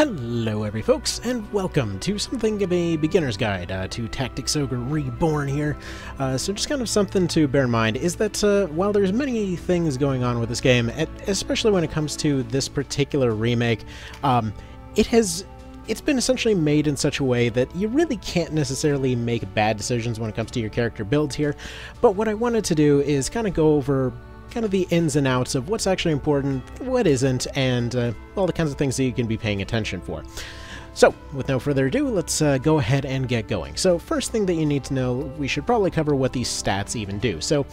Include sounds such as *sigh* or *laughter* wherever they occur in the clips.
Hello, every folks, and welcome to something of a beginner's guide uh, to Tactics Ogre Reborn here. Uh, so just kind of something to bear in mind is that uh, while there's many things going on with this game, especially when it comes to this particular remake, um, it has it's been essentially made in such a way that you really can't necessarily make bad decisions when it comes to your character builds here. But what I wanted to do is kind of go over kind of the ins and outs of what's actually important, what isn't, and uh, all the kinds of things that you can be paying attention for. So, with no further ado, let's uh, go ahead and get going. So, first thing that you need to know, we should probably cover what these stats even do. So,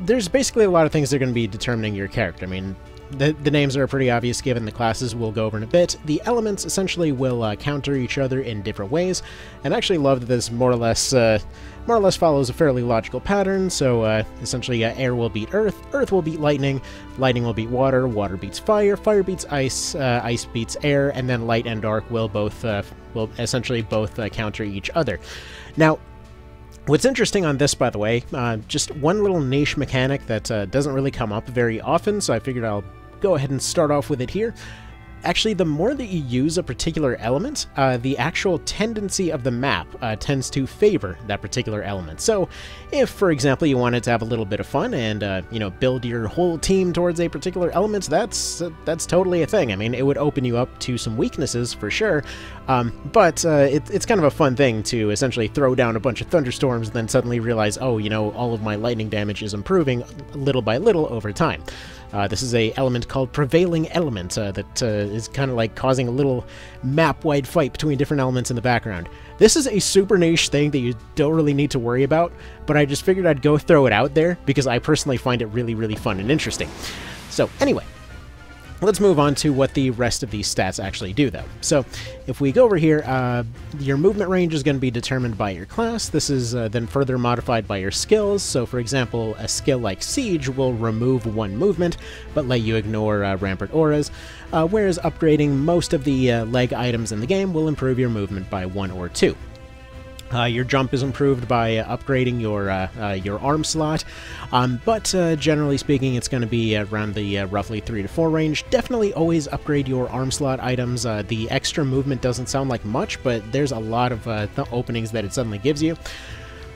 there's basically a lot of things that are going to be determining your character. I mean, the, the names are pretty obvious given the classes we'll go over in a bit. The elements essentially will uh, counter each other in different ways, and I actually love that this more or less uh, more or less follows a fairly logical pattern. So uh, essentially, uh, air will beat earth, earth will beat lightning, lightning will beat water, water beats fire, fire beats ice, uh, ice beats air, and then light and dark will both uh, will essentially both counter each other. Now, What's interesting on this, by the way, uh, just one little niche mechanic that uh, doesn't really come up very often, so I figured I'll go ahead and start off with it here. Actually, the more that you use a particular element, uh, the actual tendency of the map uh, tends to favor that particular element. So, if, for example, you wanted to have a little bit of fun and, uh, you know, build your whole team towards a particular element, that's that's totally a thing. I mean, it would open you up to some weaknesses, for sure, um, but uh, it, it's kind of a fun thing to essentially throw down a bunch of thunderstorms and then suddenly realize, oh, you know, all of my lightning damage is improving little by little over time. Uh, this is a element called Prevailing Element uh, that uh, is kind of like causing a little map-wide fight between different elements in the background. This is a super niche thing that you don't really need to worry about, but I just figured I'd go throw it out there because I personally find it really, really fun and interesting. So anyway, Let's move on to what the rest of these stats actually do, though. So, if we go over here, uh, your movement range is going to be determined by your class. This is uh, then further modified by your skills. So, for example, a skill like Siege will remove one movement, but let you ignore uh, Rampart Auras, uh, whereas upgrading most of the uh, leg items in the game will improve your movement by one or two. Uh, your jump is improved by uh, upgrading your uh, uh your arm slot, um, but uh, generally speaking, it's going to be around the uh, roughly three to four range. Definitely always upgrade your arm slot items. the extra movement doesn't sound like much, but there's a lot of openings that it suddenly gives you.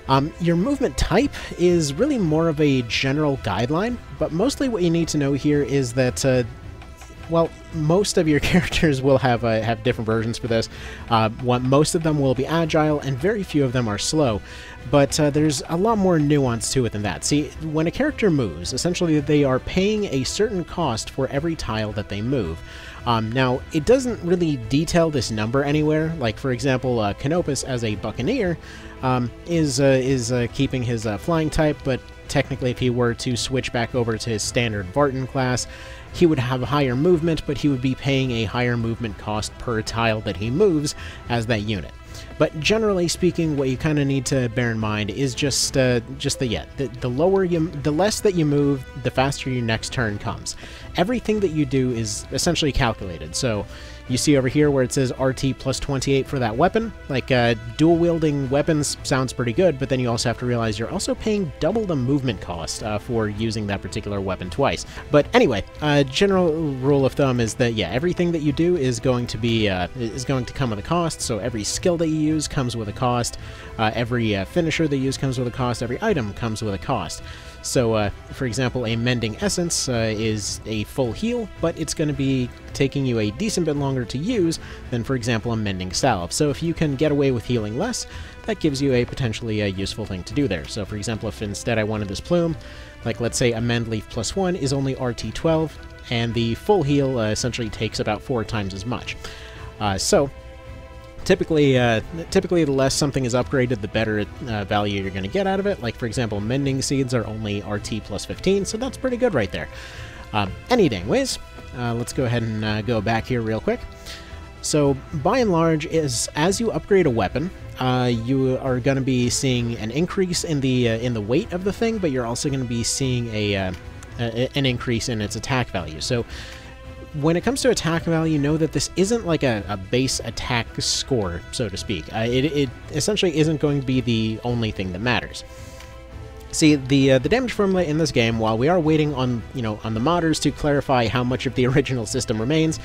Um, your movement type is really more of a general guideline, but mostly what you need to know here is that well, most of your *laughs* characters will have uh, have different versions for this. Uh, one, most of them will be agile, and very few of them are slow. But uh, there's a lot more nuance to it than that. See, when a character moves, essentially they are paying a certain cost for every tile that they move. Um, now, it doesn't really detail this number anywhere. Like, for example, uh, Canopus as a Buccaneer um, is uh, is uh, keeping his flying type, but technically, if he were to switch back over to his standard Vartan class, he would have a higher movement, but he would be paying a higher movement cost per tile that he moves as that unit. But generally speaking, what you kind of need to bear in mind is just uh, just the yeah, the, the lower you, the less that you move, the faster your next turn comes. Everything that you do is essentially calculated. So you see over here where it says RT plus 28 for that weapon. Like, uh, dual wielding weapons sounds pretty good, but then you also have to realize you're also paying double the movement cost uh, for using that particular weapon twice. But anyway, uh, general rule of thumb is that, yeah, everything that you do is going to be, uh, is going to come with a cost, so every skill that you use comes with a cost, uh, every uh, finisher that you use comes with a cost, every item comes with a cost. So, uh, for example, a Mending Essence uh, is a full heal, but it's going to be taking you a decent bit longer to use than, for example, a Mending Salve. So if you can get away with healing less, that gives you a potentially a useful thing to do there. So for example, if instead I wanted this plume, like let's say a Mend Leaf plus 1 is only RT12, and the full heal uh, essentially takes about four times as much. Uh, so Typically, uh, typically, the less something is upgraded, the better uh, value you're going to get out of it. Like, for example, Mending Seeds are only RT plus 15, so that's pretty good right there. Um, any dang ways, uh, let's go ahead and uh, go back here real quick. So, by and large, is as you upgrade a weapon, uh, you are going to be seeing an increase in the uh, in the weight of the thing, but you're also going to be seeing a, a an increase in its attack value. So when it comes to attack value, know that this isn't like a, a base attack score, so to speak. Uh, it, it essentially isn't going to be the only thing that matters. See, the uh, the damage formula in this game, while we are waiting on, you know, on the modders to clarify how much of the *laughs* original system remains,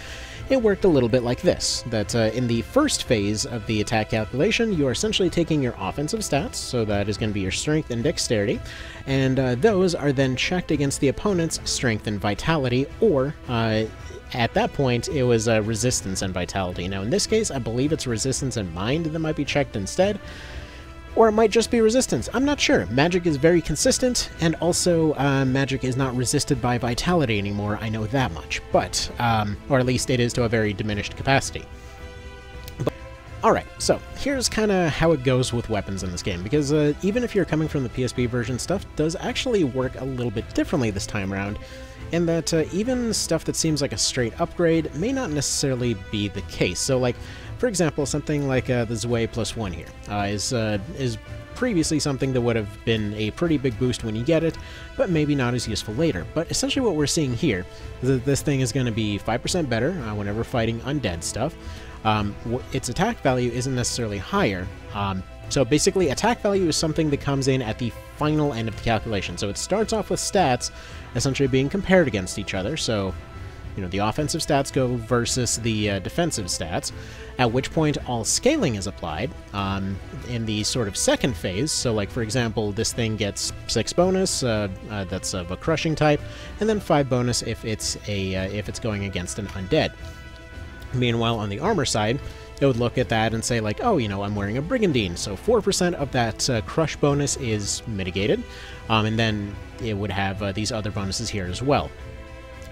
it worked a little bit like this, that uh, in the first phase of the attack calculation, you are essentially taking your offensive stats, so that is going to be your strength and dexterity, and uh, those are then checked against the opponent's strength and vitality, or uh, at that point, it was uh, resistance and vitality. Now, in this case, I believe it's resistance and mind that might be checked instead, or it might just be resistance. I'm not sure. Magic is very consistent, and also uh, magic is not resisted by vitality anymore, I know that much. But, um, or at least it is to a very diminished capacity. Alright, so here's kind of how it goes with weapons in this game, because uh, even if you're coming from the PSP version, stuff does actually work a little bit differently this time around, in that uh, even stuff that seems like a straight upgrade may not necessarily be the case. So, like, for example, something like uh, the Zwei plus one here uh, is uh, is previously something that would have been a pretty big boost when you get it, but maybe not as useful later. But essentially what we're seeing here is that this thing is going to be 5% better uh, whenever fighting undead stuff. Um, its attack value isn't necessarily higher. Um, so basically, attack value is something that comes in at the final end of the calculation. So it starts off with stats essentially being compared against each other. So you know, the offensive stats go versus the uh, defensive stats, at which point all scaling is applied um, in the sort of second phase. So, like, for example, this thing gets 6 bonus, uh, uh, that's of a crushing type, and then 5 bonus if it's, a, uh, if it's going against an undead. Meanwhile, on the armor side, it would look at that and say like, oh, you know, I'm wearing a Brigandine, so 4% of that uh, crush bonus is mitigated, um, and then it would have uh, these other bonuses here as well.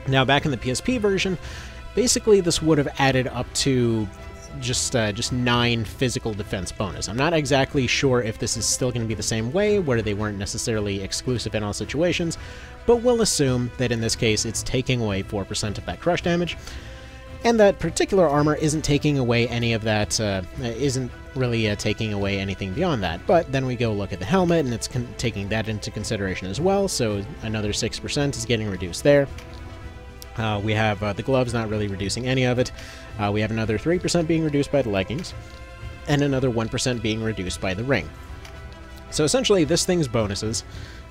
Now, back in the PSP version, basically this would have added up to just uh, just nine physical defense bonus. I'm not exactly sure if this is still going to be the same way, where they weren't necessarily exclusive in all situations, but we'll assume that in this case it's taking away 4% of that crush damage, and that particular armor isn't taking away any of that, uh, isn't really uh, taking away anything beyond that. But then we go look at the helmet, and it's taking that into consideration as well, so another 6% is getting reduced there. Uh, we have uh, the gloves not really reducing any of it. Uh, we have another 3% being reduced by the leggings, and another 1% being reduced by the ring. So essentially, this thing's bonuses,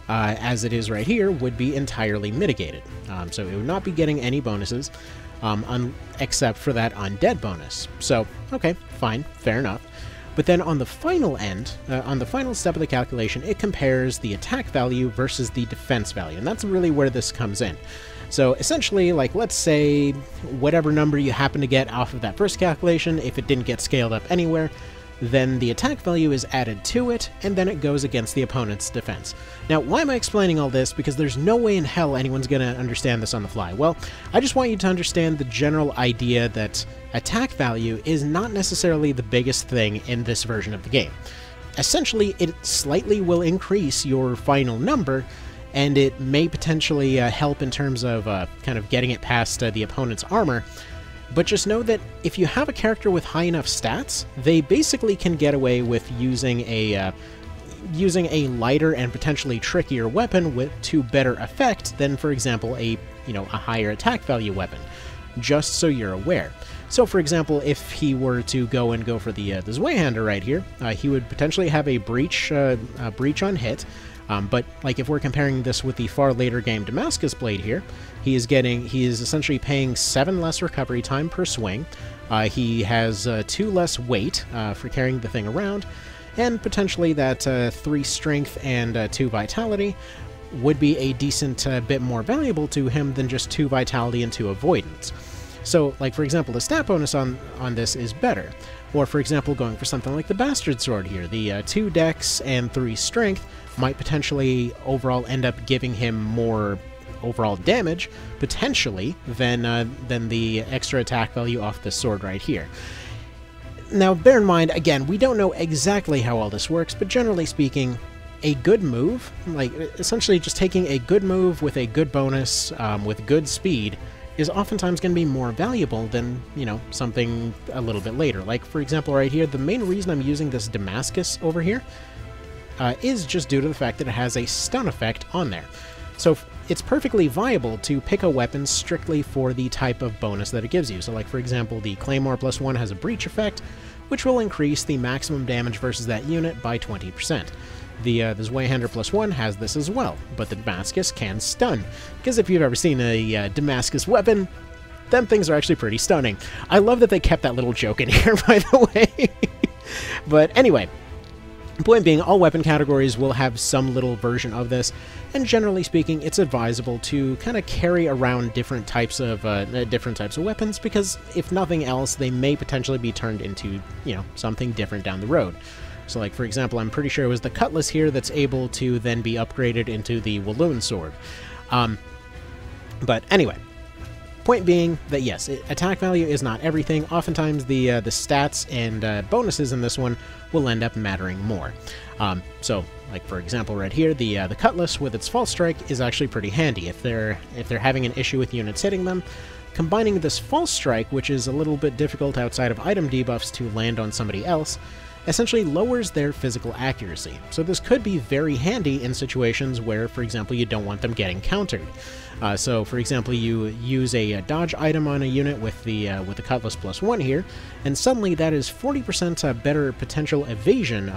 uh, as it is right here, would be entirely mitigated. Um, so it would not be getting any bonuses, um, except for that undead bonus. So, okay, fine, fair enough. But then on the final end, uh, on the final step of the calculation, it compares the attack value versus the defense value, and that's really where this comes in. So essentially, like, let's say whatever number you happen to get off of that first calculation, if it didn't get scaled up anywhere, then the attack value is added to it, and then it goes against the opponent's defense. Now, why am I explaining all this? Because there's no way in hell anyone's going to understand this on the fly. Well, I just want you to understand the general idea that attack value is not necessarily the biggest thing in this version of the game. Essentially, it slightly will increase your final number, and it may potentially uh, help in terms of uh, kind of getting it past uh, the opponent's armor. But just know that if you have a character with high enough stats, they basically can get away with using a uh, using a lighter and potentially trickier weapon with to better effect than, for example, a you know a higher attack value weapon. Just so you're aware. So, for example, if he were to go and go for the uh, the Zweihander right here, uh, he would potentially have a breach uh, a breach on hit, um, but like if we're comparing this with the far later game Damascus Blade here, he is getting he is essentially paying seven less recovery time per swing. Uh, he has uh, two less weight uh, for carrying the thing around, and potentially that uh, three strength and uh, two vitality would be a decent uh, bit more valuable to him than just two vitality and two avoidance. So, like for example, the stat bonus on on this is better. Or for example, going for something like the Bastard Sword here, the two dex and three strength might potentially overall end up giving him more overall damage, potentially, than, uh, than the extra attack value off the sword right here. Now, bear in mind, again, we don't know exactly how all this works, but generally speaking, a good move, like essentially just taking a good move with a good bonus, um, with good speed, is oftentimes going to be more valuable than, you know, something a little bit later. Like, for example, right here, the main reason I'm using this Damascus over here uh, is just due to the fact that it has a stun effect on there. So it's perfectly viable to pick a weapon strictly for the type of bonus that it gives you. So like for example, the Claymore plus 1 has a breach effect, which will increase the maximum damage versus that unit by 20%. The, uh, the Zweihander plus one has this as well, but the Damascus can stun. Because if you've ever seen a uh, Damascus weapon, them things are actually pretty stunning. I love that they kept that little joke in *laughs* here, by the way. but anyway, Point being, all weapon categories will have some little version of this, and generally speaking, it's advisable to kind of carry around different types of uh, different types of weapons because, if nothing else, they may potentially be turned into you know something different down the road. So, like for example, I'm pretty sure it was the cutlass here that's able to then be upgraded into the Walloon sword. Um, but anyway, Point being that yes, attack value is not everything. Oftentimes the uh, the stats and uh, bonuses in this one will end up mattering more. Um, so, like for example, right here, the uh, the cutlass with its false strike is actually pretty handy if they're if they're having an issue with units hitting them. Combining this false strike, which is a little bit difficult outside of item debuffs to land on somebody else, essentially lowers their physical accuracy. So this could be very handy in situations where, for example, you don't want them getting countered. Uh, so, for example, you use a, a, dodge item on a unit with the uh, with the Cutlass plus one here, and suddenly that is 40% uh, better potential evasion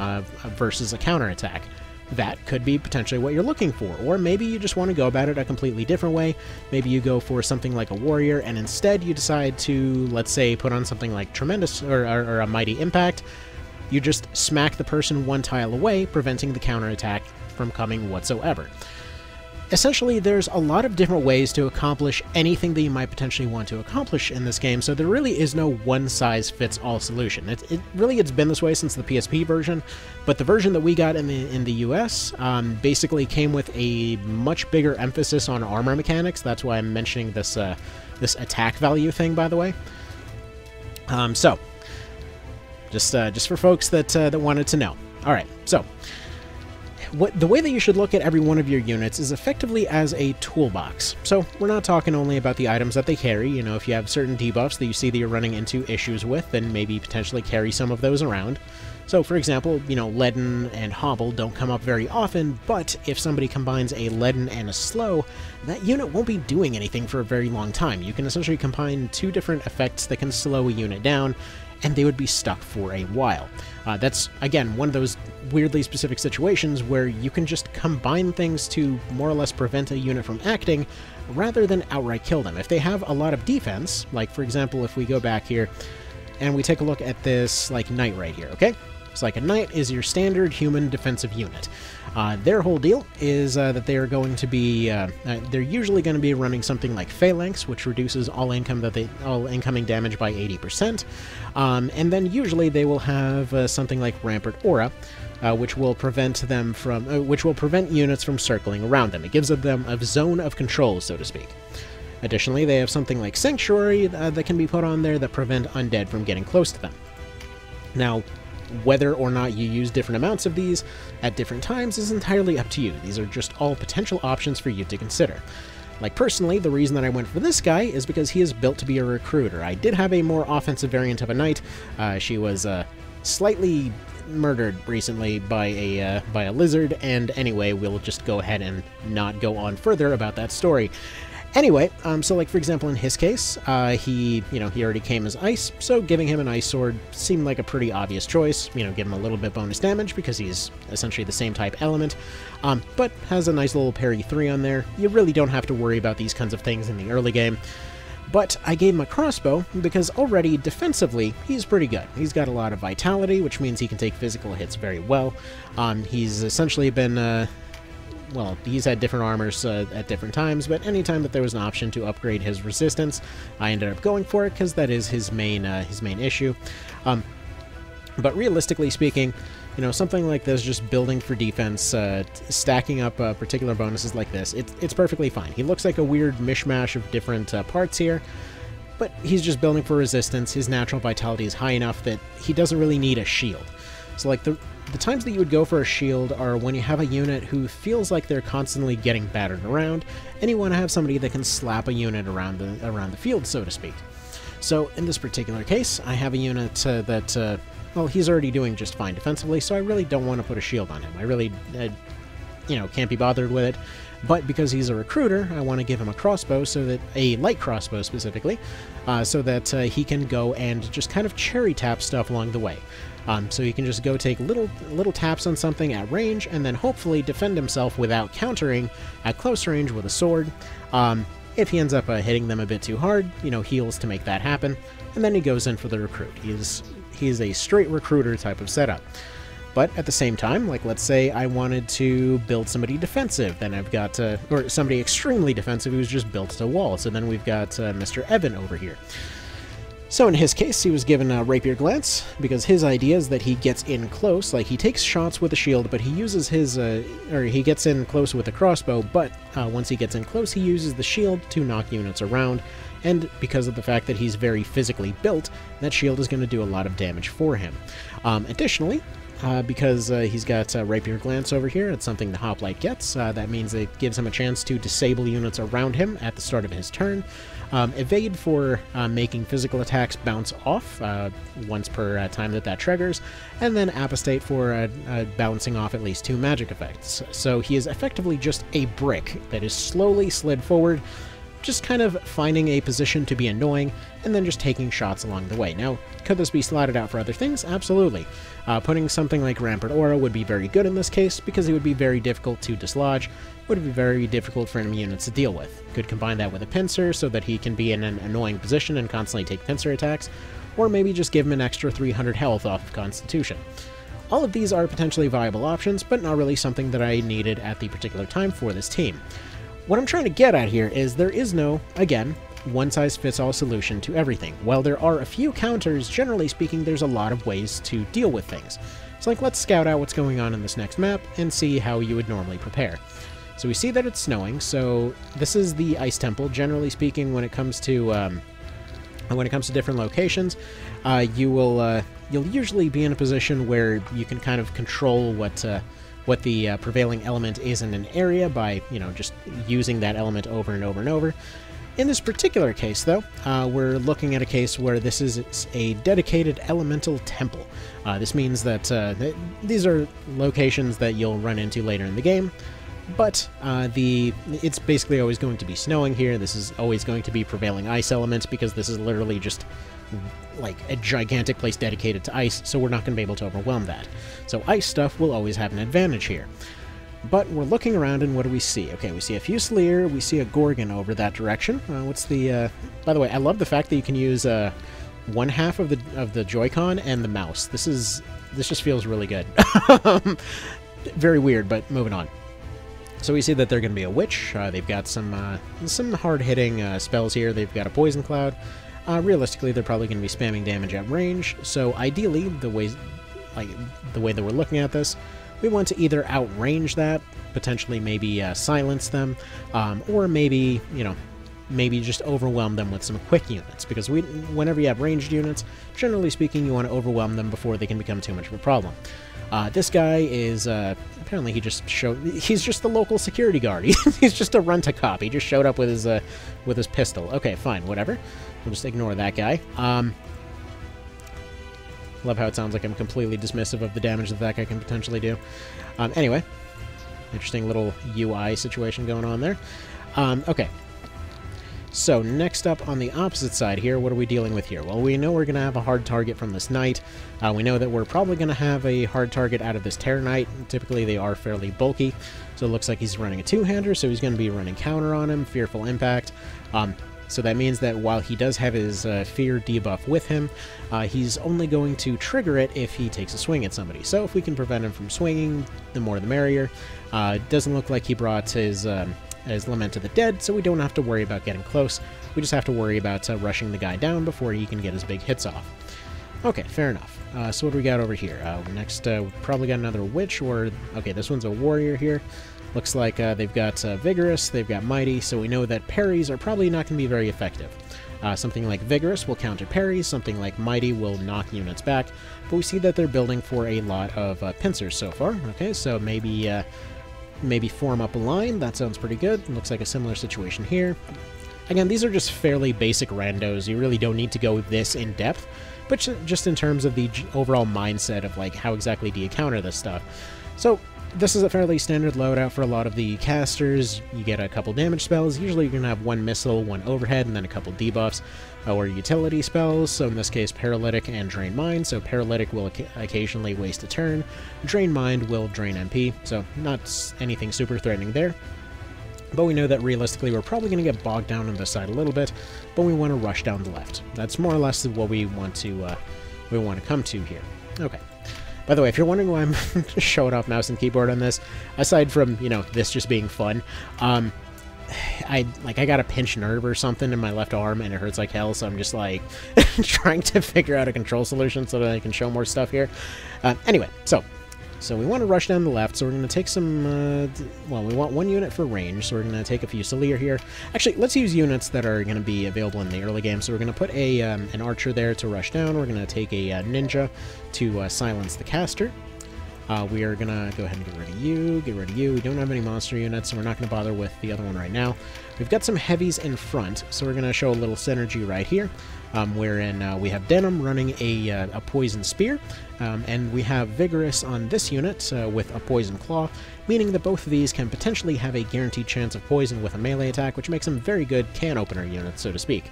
versus a counterattack. That could be potentially what you're looking for, or maybe you just want to go about it a completely different way. Maybe you go for something like a warrior, and instead you decide to, let's say, put on something like tremendous or, or, or a mighty impact, you just smack the person one tile away, preventing the counterattack from coming whatsoever. Essentially, there's a lot of different ways to accomplish anything that you might potentially want to accomplish in this game, so there really is no one-size-fits-all solution. It, it, really it's been this way since the PSP version, but the version that we got in the in the US um, basically came with a much bigger emphasis on armor mechanics. That's why I'm mentioning this uh, this attack value thing, by the way. Um, so, just uh, just for folks that uh, that wanted to know. All right, so what the way that you should look at every one of your units is effectively as a toolbox. So we're not talking only about the items that they carry. You know, if you have certain debuffs that you see that you're running into issues with, then maybe potentially carry some of those around. So, for example, you know, Leaden and Hobble don't come up very often, but if somebody combines a Leaden and a Slow, that unit won't be doing anything for a very long time. You can essentially combine two different effects that can slow a unit down, and they would be stuck for a while. Uh, that's, again, one of those weirdly specific situations where you can just combine things to more or less prevent a unit from acting rather than outright kill them. If they have a lot of defense, like for example, if we go back here and we take a look at this, like, knight right here, okay? So like a knight is your standard human defensive unit. Uh, their whole deal is uh, that they are going to be, uh, uh they're usually going to be running something like Phalanx, which reduces all income that they, all incoming damage by 80%. Um, and then usually they will have uh, something like Rampart Aura, uh, which will prevent them from, which will prevent units from circling around them. It gives them a zone of control, so to speak. Additionally, they have something like Sanctuary that can be put on there that prevent undead from getting close to them. Now, whether or not you use different amounts of these at different times is entirely up to you. These are just all potential options for you to consider. Like personally, the reason that I went for this guy is because he is built to be a recruiter. I did have a more offensive variant of a knight. Uh, she was uh, slightly murdered recently by a uh, by a lizard, and anyway, we'll just go ahead and not go on further about that story. Anyway, um, so like for example in his case, uh, he, you know, he already came as ice, so giving him an ice sword seemed like a pretty obvious choice. You know, give him a little bit bonus damage because he's essentially the same type element, um, but has a nice little parry 3 on there. You really don't have to worry about these kinds of things in the early game. But I gave him a crossbow because already defensively, he's pretty good. He's got a lot of vitality, which means he can take physical hits very well. Um, he's essentially been uh, well, he's had different armors uh, at different times, but anytime that there was an option to upgrade his resistance, I ended up going for it because that is his main uh, his main issue. Um, but realistically speaking, you know, something like this, just building for defense, uh, stacking up uh, particular bonuses like this, it, it's perfectly fine. He looks like a weird mishmash of different uh, parts here, but he's just building for resistance. His natural vitality is high enough that he doesn't really need a shield. So like the the times that you would go for a shield are when you have a unit who feels like they're constantly getting battered around, and you want to have somebody that can slap a unit around the around the field, so to speak. So in this particular case, I have a unit uh, that, uh, well, he's already doing just fine defensively, so I really don't want to put a shield on him. I really, you know, can't be bothered with it. But because he's a recruiter, I want to give him a crossbow, so that a light crossbow specifically, uh, so that uh, he can go and just kind of cherry tap stuff along the way. Um, so he can just go take little little taps on something at range, and then hopefully defend himself without countering at close range with a sword. Um, if he ends up uh, hitting them a bit too hard, you know, heals to make that happen, and then he goes in for the recruit. He's he's a straight recruiter type of setup. But at the same time, like let's say I wanted to build somebody defensive, then I've got, uh, or somebody extremely defensive who's just built a wall. So then we've got uh, Mr. Evan over here. So in his case, he was given a rapier glance, because his idea is that he gets in close, like he takes shots with a shield, but he uses his, uh, or he gets in close with a crossbow, but uh, once he gets in close, he uses the shield to knock units around, and because of the fact that he's very physically built, that shield is going to do a lot of damage for him. Um, additionally, uh, because uh, he's got uh, Rapier Glance over here. It's something the Hoplite gets. Uh, that means it gives him a chance to disable units around him at the start of his turn. Um, evade for uh, making physical attacks bounce off uh, once per time that that triggers, and then Apostate for bouncing off at least two magic effects. So he is effectively just a brick that is slowly slid forward just kind of finding a position to be annoying, and then just taking shots along the way. Now, could this be slotted out for other things? Absolutely. Uh, putting something like Rampart Aura would be very good in this case, because it would be very difficult to dislodge, would be very difficult for enemy units to deal with. Could combine that with a pincer, so that he can be in an annoying position and constantly take pincer attacks, or maybe just give him an extra 300 health off of Constitution. All of these are potentially viable options, but not really something that I needed at the particular time for this team. What I'm trying to get at here is there is no, again, one-size-fits-all solution to everything. While there are a few counters, generally speaking, there's a lot of ways to deal with things. So like, let's scout out what's going on in this next map and see how you would normally prepare. So we see that it's snowing, so this is the Ice Temple. Generally speaking, when it comes to um, when it comes to different locations, uh, you will uh, you'll usually be in a position where you can kind of control what uh, what the uh, prevailing element is in an area by, you know, just using that element over and over and over. In this particular case, though, uh, we're looking at a case where this is a dedicated elemental temple. Uh, this means that uh, th these are locations that you'll run into later in the game, but uh, the it's basically always going to be snowing here. This is always going to be prevailing ice elements because this is literally just like a gigantic place dedicated to ice, so we're not going to be able to overwhelm that. So ice stuff will always have an advantage here. But we're looking around and what do we see? Okay, we see a Fusilier, we see a Gorgon over that direction. Uh, what's the... Uh... By the way, I love the fact that you can use uh, one half of the of the Joy-Con and the mouse. This is... This just feels really good. *laughs* Very weird, but moving on. So we see that they're going to be a witch. Uh, they've got some uh, some hard-hitting uh, spells here. They've got a poison cloud. Uh, realistically, they're probably going to be spamming damage at range, so ideally, the way, like, the way that we're looking at this, we want to either outrange that, potentially maybe uh, silence them, um, or maybe, you know, maybe just overwhelm them with some quick units, because we, whenever you have ranged units, generally speaking, you want to overwhelm them before they can become too much of a problem. Uh, this guy is, uh, apparently he just showed, he's just the local security guard. *laughs* he's just a rent-a-cop. He just showed up with his, uh, with his pistol. Okay, fine, whatever. We'll just ignore that guy. Um, love how it sounds like I'm completely dismissive of the damage that that guy can potentially do. Um, anyway, interesting little UI situation going on there. Um, okay, so next up on the opposite side here, what are we dealing with here? Well, we know we're going to have a hard target from this knight. Uh, we know that we're probably going to have a hard target out of this Terror Knight. Typically they are fairly bulky, so it looks like he's running a two-hander, so he's going to be running counter on him, Fearful Impact. Um, so that means that while he does have his uh, fear debuff with him, uh, he's only going to trigger it if he takes a swing at somebody. So if we can prevent him from swinging, the more the merrier. Uh, doesn't look like he brought his um, his Lament of the Dead, so we don't have to worry about getting close. We just have to worry about uh, rushing the guy down before he can get his big hits off. Okay, fair enough. Uh, so what do we got over here? Uh, next, uh, probably got another Witch, or... Okay, this one's a Warrior here. Looks like uh, they've got uh, Vigorous, they've got Mighty, so we know that parries are probably not going to be very effective. Uh, something like Vigorous will counter parries, something like Mighty will knock units back, but we see that they're building for a lot of pincers so far. Okay, so maybe maybe form up a line. That sounds pretty good. Looks like a similar situation here. Again, these are just fairly basic randos. You really don't need to go this in depth, but just in terms of the overall mindset of like how exactly do you counter this stuff. So this is a fairly standard loadout for a lot of the casters. You get a couple damage spells. Usually you're going to have one missile, one overhead, and then a couple debuffs or utility spells. So in this case, Paralytic and Drain Mind. So Paralytic will occasionally waste a turn. Drain Mind will drain MP. So not anything super threatening there. But we know that realistically we're probably going to get bogged down on this side a little bit, but we want to rush down the left. That's more or less what we want to uh, we want to come to here. Okay. By the way, if you're wondering why I'm *laughs* showing off mouse and keyboard on this, aside from, you know, this just being fun, um, *sighs* I like I got a pinched nerve or something in my left arm and it hurts like hell, so I'm just like *laughs* trying to figure out a control solution so that I can show more stuff here. Uh, anyway, so so we want to rush down the left, so we're going to take some, uh, well, we want one unit for range, so we're going to take a Fusilier here. Actually, let's use units that are going to be available in the early game. So we're going to put a um, an Archer there to rush down. We're going to take a uh, Ninja to uh, silence the caster. Uh, we are going to go ahead and get rid of you, get rid of you. We don't have any monster units, so we're not going to bother with the other one right now. We've got some heavies in front, so we're going to show a little synergy right here, um, wherein uh, we have Denam running a, uh, a Poison Spear, um, and we have Vigorous on this unit uh, with a Poison Claw, meaning that both of these can potentially have a guaranteed chance of poison with a melee attack, which makes them very good can opener units, so to speak.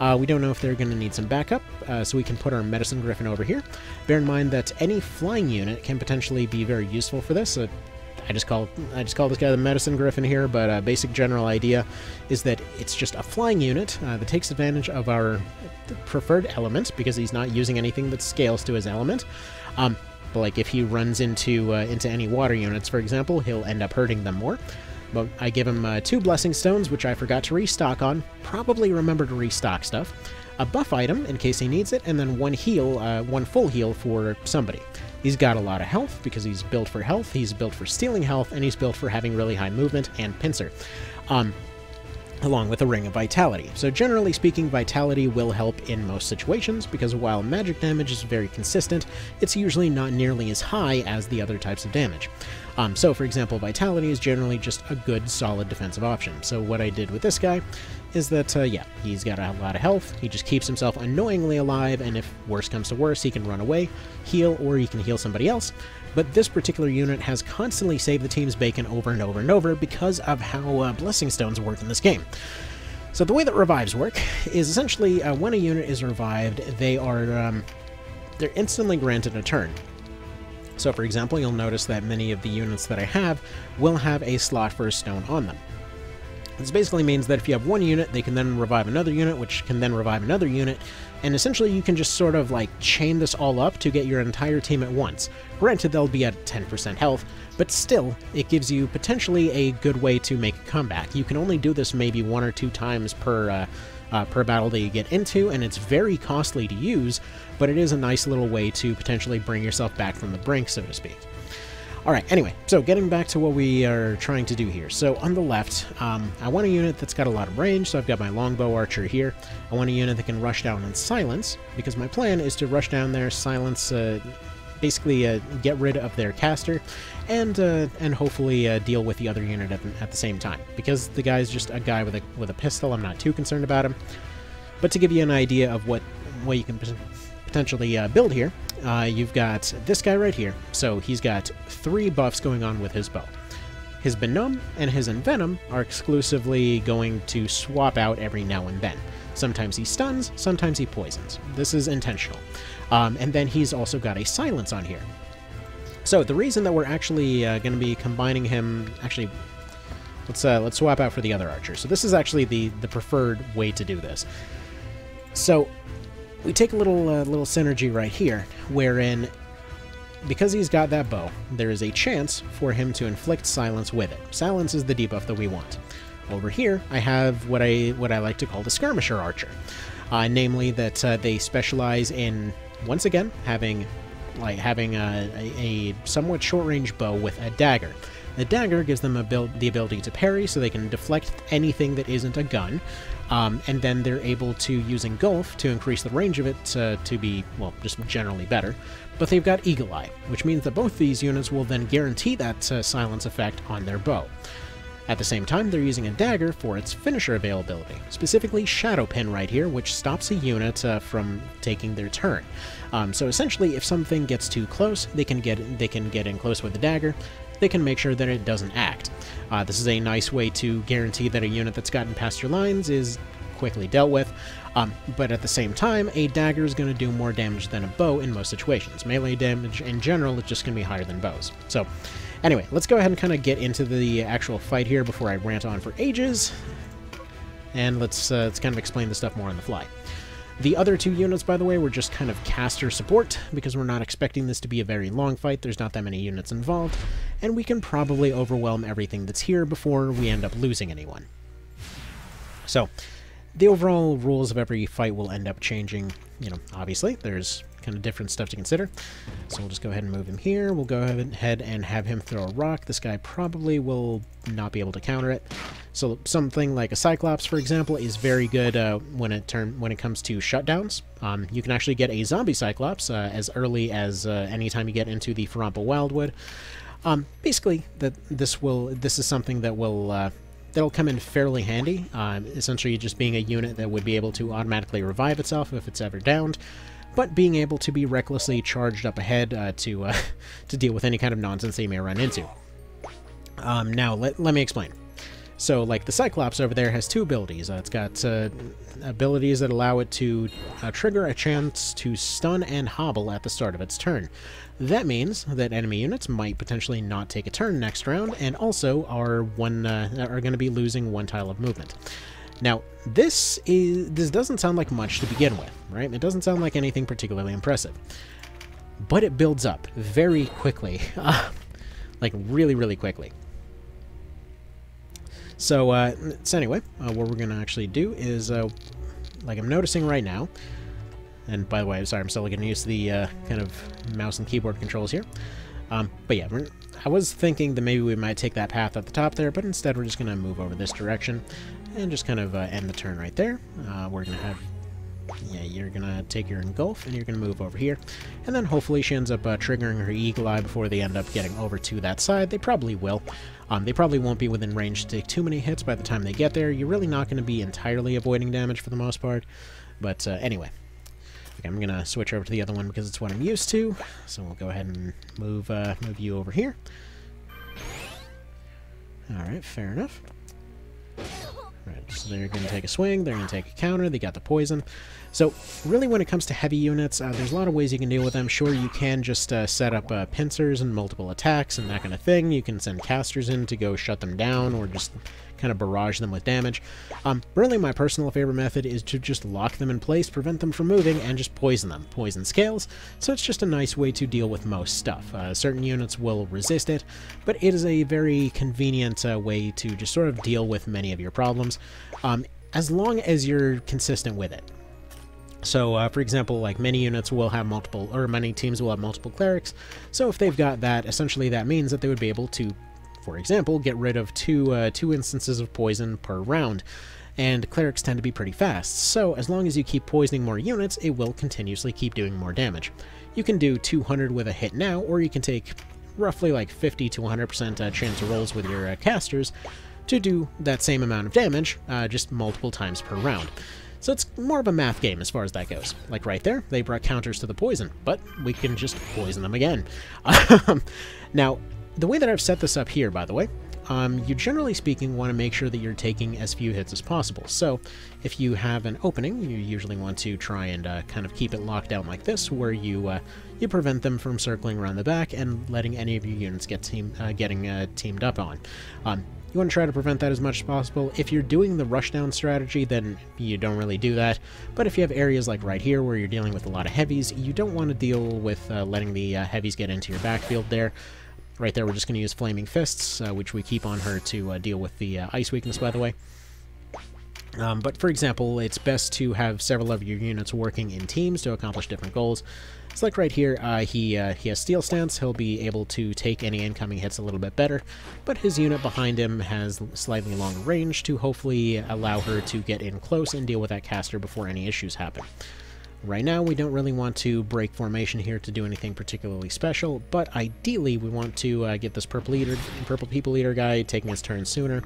Uh, we don't know if they're going to need some backup, uh, so we can put our Medicine Griffin over here. Bear in mind that any flying unit can potentially be very useful for this. I just call I just call this guy the Medicine Griffin here, but uh, basic general idea is that it's just a flying unit uh, that takes advantage of our preferred element because he's not using anything that scales to his element. Um, but like if he runs into uh, into any water units, for example, he'll end up hurting them more. But I give him uh, two Blessing Stones, which I forgot to restock on. Probably remember to restock stuff. A buff item, in case he needs it, and then one heal, uh, one full heal for somebody. He's got a lot of health, because he's built for health, he's built for stealing health, and he's built for having really high movement and pincer. Um, along with a Ring of Vitality. So generally speaking, Vitality will help in most situations, because while magic damage is very consistent, it's usually not nearly as high as the other types of damage. Um, so, for example, Vitality is generally just a good, solid defensive option. So what I did with this guy is that, uh, yeah, he's got a lot of health, he just keeps himself annoyingly alive, and if worse comes to worse, he can run away, heal, or he can heal somebody else. But this particular unit has constantly saved the team's bacon over and over and over because of how uh, Blessing Stones work in this game. So the way that revives work is essentially uh, when a unit is revived, they are um, they're instantly granted a turn. So for example, you'll notice that many of the units that I have will have a slot for a stone on them. This basically means that if you have one unit, they can then revive another unit, which can then revive another unit, and essentially you can just sort of like chain this all up to get your entire team at once. Granted, they'll be at 10% health, but still, it gives you potentially a good way to make a comeback. You can only do this maybe one or two times per, uh, uh, per battle that you get into, and it's very costly to use, but it is a nice little way to potentially bring yourself back from the brink, so to speak. Alright, anyway, so getting back to what we are trying to do here. So on the left, um, I want a unit that's got a lot of range, so I've got my longbow archer here. I want a unit that can rush down and silence, because my plan is to rush down there, silence, uh, basically uh, get rid of their caster, and uh, and hopefully uh, deal with the other unit at, at the same time. Because the guy's just a guy with a, with a pistol, I'm not too concerned about him. But to give you an idea of what, what you can potentially uh, build here, uh, you've got this guy right here. So he's got three buffs going on with his bow. His Benumb and his Envenom are exclusively going to swap out every now and then. Sometimes he stuns, sometimes he poisons. This is intentional. Um, and then he's also got a Silence on here. So the reason that we're actually uh, going to be combining him... Actually, let's uh, let's swap out for the other archer. So this is actually the, the preferred way to do this. So we take a little uh, little synergy right here, wherein because he's got that bow, there is a chance for him to inflict silence with it. Silence is the debuff that we want. Over here, I have what I what I like to call the skirmisher archer, uh, namely that uh, they specialize in once again having like having a, a, a somewhat short range bow with a dagger. The dagger gives them abil the ability to parry, so they can deflect anything that isn't a gun, um, and then they're able to use Engulf to increase the range of it to be, well, just generally better. But they've got Eagle Eye, which means that both these units will then guarantee that uh, silence effect on their bow. At the same time, they're using a dagger for its finisher availability, specifically Shadow Pin right here, which stops a unit uh, from taking their turn. Um, so essentially, if something gets too close, they can get they can get in close with the dagger, they can make sure that it doesn't act. Uh, this is a nice way to guarantee that a unit that's gotten past your lines is quickly dealt with, um, but at the same time, a dagger is going to do more damage than a bow in most situations. Melee damage in general is just going to be higher than bows. So, anyway, let's go ahead and kind of get into the actual fight here before I rant on for ages, and let's, uh, let's kind of explain the stuff more on the fly. The other two units, by the way, were just kind of caster support, because we're not expecting this to be a very long fight, there's not that many units involved, and we can probably overwhelm everything that's here before we end up losing anyone. So, the overall rules of every fight will end up changing, you know, obviously. There's kind of different stuff to consider. So we'll just go ahead and move him here. We'll go ahead and have him throw a rock. This guy probably will not be able to counter it. So something like a Cyclops, for example, is very good uh, when it turn when it comes to shutdowns. Um, you can actually get a zombie Cyclops uh, as early as uh, anytime you get into the Phorampa Wildwood. Um, basically, that this will this is something that will uh, that'll come in fairly handy. Uh, essentially, just being a unit that would be able to automatically revive itself if it's ever downed, but being able to be recklessly charged up ahead uh, to uh, *laughs* to deal with any kind of nonsense they may run into. Um, now, let, let me explain. So, like the Cyclops over there has two abilities. Uh, it's got uh, abilities that allow it to uh, trigger a chance to stun and hobble at the start of its turn. That means that enemy units might potentially not take a turn next round, and also are one uh, are going to be losing one tile of movement. Now, this is this doesn't sound like much to begin with, right? It doesn't sound like anything particularly impressive, but it builds up very quickly, *laughs* like really, really quickly. So, uh, so anyway, uh, what we're going to actually do is, uh, like I'm noticing right now, and by the way, I'm sorry, I'm still getting used to the uh, kind of mouse and keyboard controls here. Um, but yeah, I was thinking that maybe we might take that path at the top there, but instead we're just going to move over this direction and just kind of uh, end the turn right there. Uh, we're going to have yeah, you're gonna take your engulf and you're gonna move over here. And then hopefully she ends up uh, triggering her eagle eye before they end up getting over to that side. They probably will. Um, they probably won't be within range to take too many hits by the time they get there. You're really not gonna be entirely avoiding damage for the most part. But uh, anyway. Okay, I'm gonna switch over to the other one because it's what I'm used to. So we'll go ahead and move, uh, move you over here. Alright, fair enough. Right, so they're going to take a swing, they're going to take a counter, they got the poison. So really when it comes to heavy units, uh, there's a lot of ways you can deal with them. Sure, you can just uh, set up uh, pincers and multiple attacks and that kind of thing. You can send casters in to go shut them down or just kind of barrage them with damage. Um, really, my personal favorite method is to just lock them in place, prevent them from moving, and just poison them. Poison scales, so it's just a nice way to deal with most stuff. Uh, certain units will resist it, but it is a very convenient uh, way to just sort of deal with many of your problems, um, as long as you're consistent with it. So, uh, for example, like many units will have multiple, or many teams will have multiple clerics, so if they've got that, essentially that means that they would be able to, for example, get rid of two, uh, two instances of poison per round, and clerics tend to be pretty fast, so as long as you keep poisoning more units, it will continuously keep doing more damage. You can do 200 with a hit now, or you can take roughly like 50 to 100% uh, chance rolls with your uh, casters to do that same amount of damage, uh, just multiple times per round. So it's more of a math game as far as that goes. Like right there, they brought counters to the poison, but we can just poison them again. *laughs* now, the way that I've set this up here, by the way, um, you generally speaking want to make sure that you're taking as few hits as possible. So if you have an opening, you usually want to try and uh, kind of keep it locked down like this, where you uh, you prevent them from circling around the back and letting any of your units get team uh, getting uh, teamed up on. Um, you want to try to prevent that as much as possible. If you're doing the rushdown strategy, then you don't really do that. But if you have areas like right here where you're dealing with a lot of heavies, you don't want to deal with uh, letting the uh, heavies get into your backfield there. Right there, we're just going to use Flaming Fists, uh, which we keep on her to uh, deal with the uh, ice weakness, by the way. Um, but for example, it's best to have several of your units working in teams to accomplish different goals. It's like right here, uh, he, uh, he has Steel Stance, he'll be able to take any incoming hits a little bit better, but his unit behind him has slightly longer range to hopefully allow her to get in close and deal with that caster before any issues happen. Right now, we don't really want to break formation here to do anything particularly special, but ideally we want to uh, get this purple eater, purple people eater guy taking his turn sooner,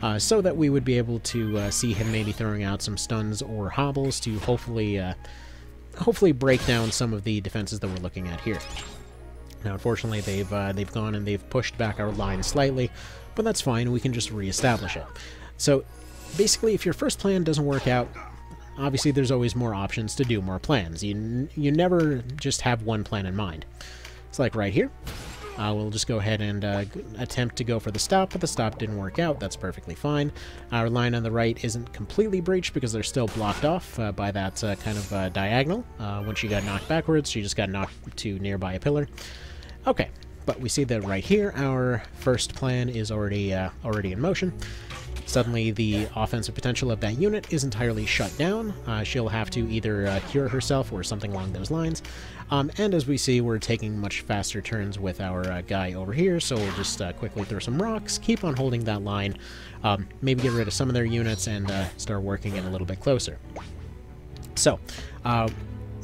uh, so that we would be able to uh, see him maybe throwing out some stuns or hobbles to hopefully uh, hopefully break down some of the defenses that we're looking at here. Now, unfortunately, they've uh, they've gone and they've pushed back our line slightly, but that's fine. We can just reestablish it. So, basically, if your first plan doesn't work out, obviously there's always more options to do more plans. You you never just have one plan in mind. It's like right here. Uh, we'll just go ahead and uh, attempt to go for the stop, but the stop didn't work out. That's perfectly fine. Our line on the right isn't completely breached because they're still blocked off uh, by that uh, kind of uh, diagonal. Uh, when she got knocked backwards, she just got knocked to nearby a pillar. Okay, but we see that right here, our first plan is already already in motion. Suddenly, the offensive potential of that unit is entirely shut down. Uh, she'll have to either uh, cure herself or something along those lines. Um, and as we see, we're taking much faster turns with our uh, guy over here, so we'll just uh, quickly throw some rocks, keep on holding that line, um, maybe get rid of some of their units, and uh, start working in a little bit closer. So, uh,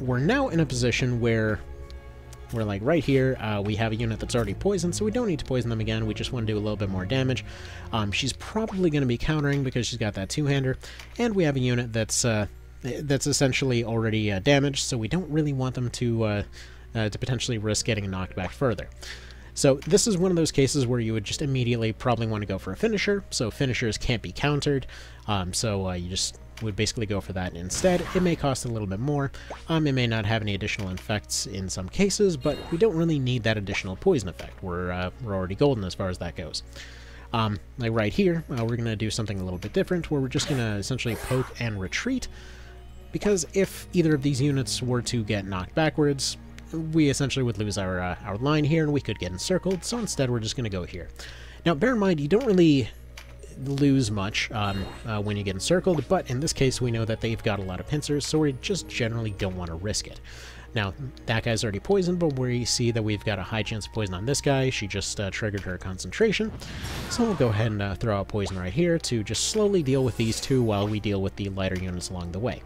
we're now in a position where we're like right here, uh, we have a unit that's already poisoned, so we don't need to poison them again. We just want to do a little bit more damage. Um, she's probably going to be countering because she's got that two-hander, and we have a unit that's uh, that's essentially already uh, damaged, so we don't really want them to uh, uh, to potentially risk getting knocked back further. So this is one of those cases where you would just immediately probably want to go for a finisher. So finishers can't be countered. Um, so uh, you just would basically go for that instead. It may cost a little bit more. Um, it may not have any additional effects in some cases, but we don't really need that additional poison effect. We're, uh, we're already golden as far as that goes. Um, like right here, uh, we're going to do something a little bit different, where we're just going to essentially poke and retreat, because if either of these units were to get knocked backwards, we essentially would lose our, uh, our line here, and we could get encircled, so instead we're just going to go here. Now, bear in mind, you don't really lose much um, uh, when you get encircled, but in this case we know that they've got a lot of pincers, so we just generally don't want to risk it. Now, that guy's already poisoned, but we see that we've got a high chance of poison on this guy. She just uh, triggered her concentration. So we'll go ahead and uh, throw out poison right here to just slowly deal with these two while we deal with the lighter units along the way.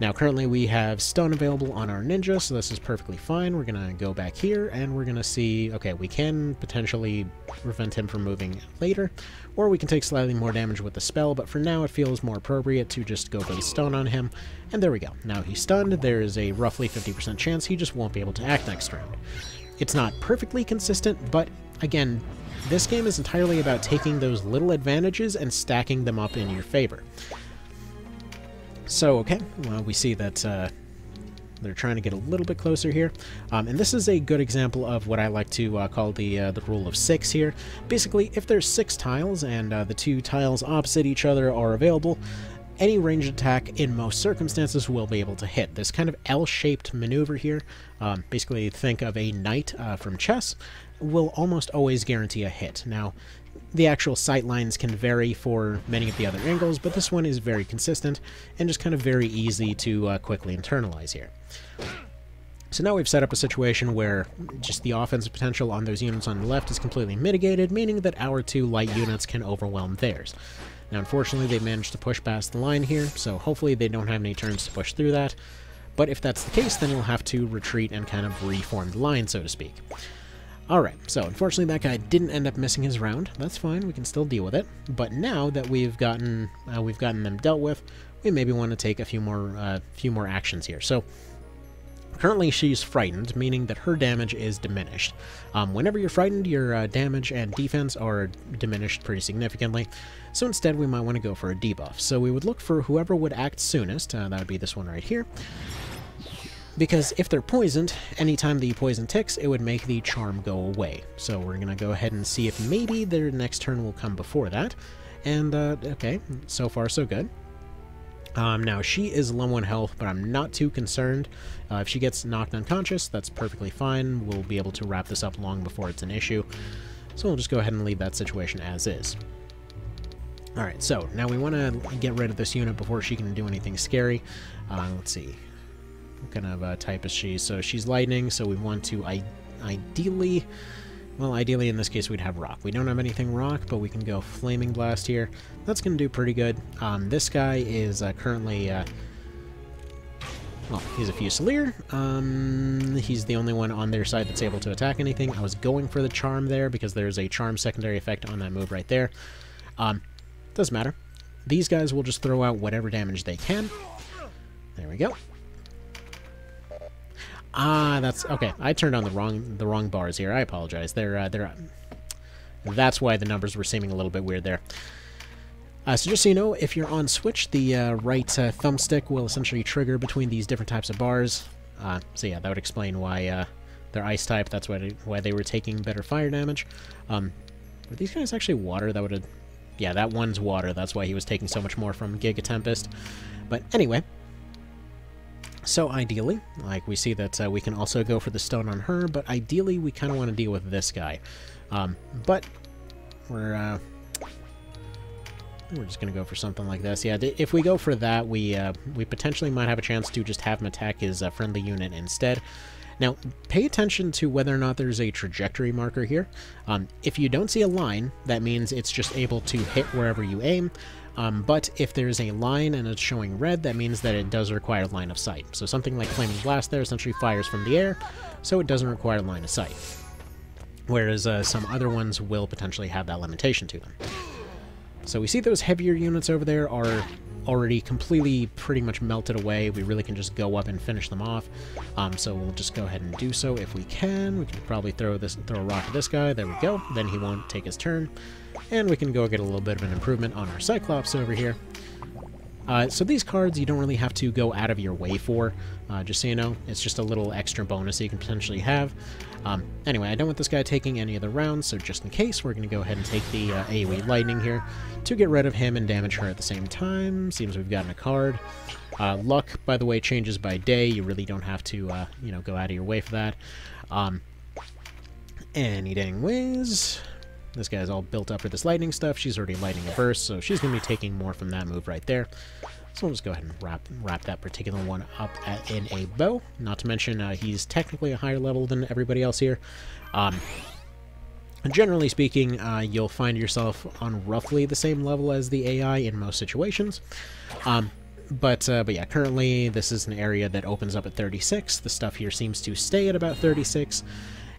Now currently we have stun available on our ninja, so this is perfectly fine. We're to go back here and we're to see, okay, we can potentially prevent him from moving later, or we can take slightly more damage with the spell, but for now it feels more appropriate to just go for the stun on him. And there we go. Now he's stunned, there is a roughly 50% chance he just won't be able to act next round. It's not perfectly consistent, but again, this game is entirely about taking those little advantages and stacking them up in your favor. So, okay, well, we see that uh, they're trying to get a little bit closer here. Um, and this is a good example of what I like to uh, call the, uh, the rule of six here. Basically, if there's six tiles and uh, the two tiles opposite each other are available, any ranged attack in most circumstances will be able to hit. This kind of L-shaped maneuver here, um, basically think of a knight uh, from chess, will almost always guarantee a hit. Now, the actual sight lines can vary for many of the other angles, but this one is very consistent and just kind of very easy to uh, quickly internalize here. So now we've set up a situation where just the offensive potential on those units on the left is completely mitigated, meaning that our two light units can overwhelm theirs. Now unfortunately they managed to push past the line here, so hopefully they don't have any turns to push through that, but if that's the case then we'll have to retreat and kind of reform the line, so to speak. Alright, so unfortunately that guy didn't end up missing his round. That's fine, we can still deal with it. But now that we've gotten uh, we've gotten them dealt with, we maybe want to take a few more uh, few more actions here. So currently she's frightened, meaning that her damage is diminished. Um, whenever you're frightened, your uh, damage and defense are diminished pretty significantly. So instead we might want to go for a debuff. So we would look for whoever would act soonest, uh, that would be this one right here. Because if they're poisoned, anytime the poison ticks, it would make the charm go away. So we're going to go ahead and see if maybe their next turn will come before that. And, uh, okay, so far so good. Um, now, she is low on health, but I'm not too concerned. Uh, if she gets knocked unconscious, that's perfectly fine. We'll be able to wrap this up long before it's an issue. So we'll just go ahead and leave that situation as is. Alright, so now we want to get rid of this unit before she can do anything scary. Uh, let's see. What kind of uh, type is she? So she's lightning, so we want to ideally... Well, ideally in this case we'd have rock. We don't have anything rock, but we can go flaming blast here. That's going to do pretty good. Um, this guy is uh, currently... Uh, well, he's a Fusilier. Um, he's the only one on their side that's able to attack anything. I was going for the Charm there because there's a Charm secondary effect on that move right there. Um, doesn't matter. These guys will just throw out whatever damage they can. There we go. Ah, that's okay. I turned on the wrong the wrong bars here. I apologize. They're uh, they're. Uh, that's why the numbers were seeming a little bit weird there. Uh, so just so you know, if you're on Switch, the uh, right uh, thumbstick will essentially trigger between these different types of bars. Uh, so yeah, that would explain why they're ice type. That's why they, why they were taking better fire damage. Um, were these guys actually water? That would have... Yeah, that one's water. That's why he was taking so much more from Giga Tempest. But anyway, so ideally, like we see that uh, we can also go for the stone on her, but ideally we kind of want to deal with this guy. Um, but we're uh, we're just gonna go for something like this. Yeah, if we go for that, we uh, we potentially might have a chance to just have him attack his uh, friendly unit instead. Now, pay attention to whether or not there's a trajectory marker here. Um, if you don't see a line, that means it's just able to hit wherever you aim. Um, but if there's a line and it's showing red, that means that it does require line of sight. So something like Flaming Blast there essentially fires from the air, so it doesn't require line of sight. Whereas uh, some other ones will potentially have that limitation to them. So we see those heavier units over there are already completely pretty much melted away. We really can just go up and finish them off. Um, so we'll just go ahead and do so if we can. We can probably throw this throw a rock at this guy. There we go. Then he won't take his turn. And we can go get a little bit of an improvement on our Cyclops over here. Uh, so these cards you don't really have to go out of your way for, uh, just so you know. It's just a little extra bonus you can potentially have. Um, anyway, I don't want this guy taking any of the rounds, so just in case, we're going to go ahead and take the uh, AoE Lightning here to get rid of him and damage her at the same time. Seems we've gotten a card. Uh, luck, by the way, changes by day. You really don't have to, uh, you know, go out of your way for that. Um, any dang ways. This guy's all built up for this lightning stuff. She's already lighting a burst, so she's going to be taking more from that move right there. So we'll just go ahead and wrap wrap that particular one up at, in a bow. Not to mention, uh, he's technically a higher level than everybody else here. Um, generally speaking, uh, you'll find yourself on roughly the same level as the AI in most situations. Um, but uh, but yeah, currently this is an area that opens up at 36. The stuff here seems to stay at about 36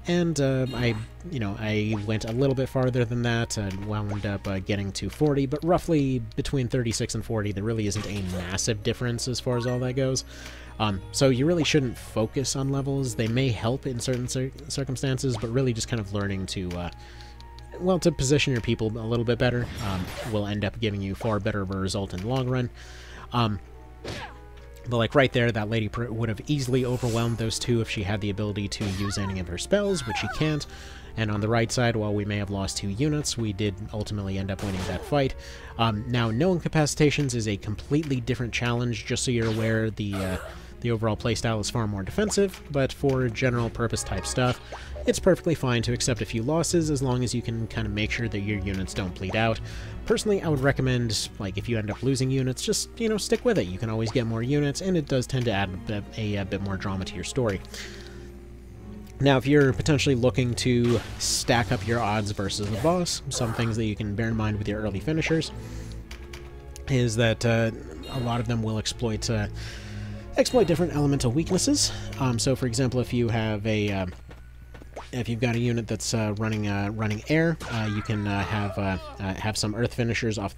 and uh, I, you know, I went a little bit farther than that and wound up uh, getting to 40, but roughly between 36 and 40, there really isn't a massive difference as far as all that goes. Um, so you really shouldn't focus on levels. They may help in certain cir circumstances, but really just kind of learning to, uh, well, to position your people a little bit better um, will end up giving you far better of a result in the long run. Um, but like right there, that lady would have easily overwhelmed those two if she had the ability to use any of her spells, which she can't. And on the right side, while we may have lost two units, we did ultimately end up winning that fight. Um, now, no incapacitations is a completely different challenge, just so you're aware. The uh, the overall playstyle is far more defensive, but for general purpose type stuff, it's perfectly fine to accept a few losses as long as you can kind of make sure that your units don't bleed out. Personally, I would recommend, like, if you end up losing units, just, you know, stick with it. You can always get more units, and it does tend to add a bit, a, a bit more drama to your story. Now, if you're potentially looking to stack up your odds versus the boss, some things that you can bear in mind with your early finishers is that uh, a lot of them will exploit uh, exploit different elemental weaknesses. Um, so, for example, if you have a uh, if you've got a unit that's uh, running uh, running air, uh, you can have have some earth finishers off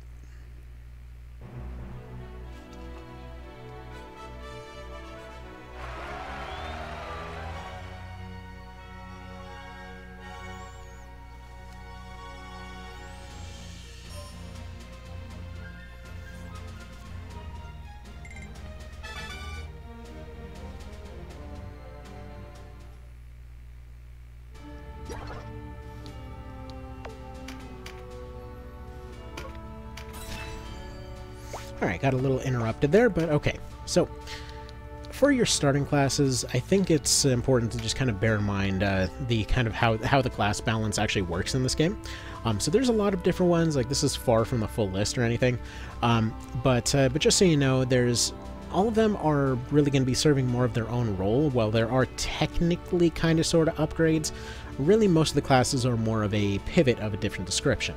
Alright, got a little interrupted there, but okay. So, for your starting classes, I think it's important to just kind of bear in mind uh, the kind of how, how the class balance actually works in this game. Um, so there's a lot of different ones, like this is far from the full list or anything, um, but, uh, but just so you know, there's all of them are really going to be serving more of their own role. While there are technically kind of sort of upgrades, really most of the classes are more of a pivot of a different description.